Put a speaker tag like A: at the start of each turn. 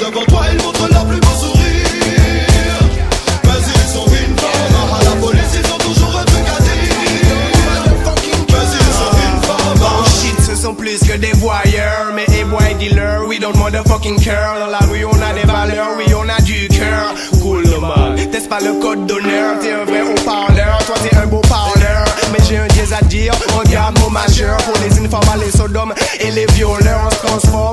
A: Devant toi il montre leur plus beau sourire. Vas-y ils sont
B: une femme
A: À la police ils ont toujours un truc à dire. Vas-y ils sont une femme.
B: Oh shit ce sont plus que des voyeurs Mais hey boy dealer We don't motherfucking care. Dans la rue on a des valeurs Oui on a du cœur. Cool man T'es pas le code d'honneur T'es un vrai haut-parleur. Toi t'es un beau parleur Mais j'ai un dièse à dire. On Regarde mon majeur Pour les informants les sodomes Et les violeurs. On se transforme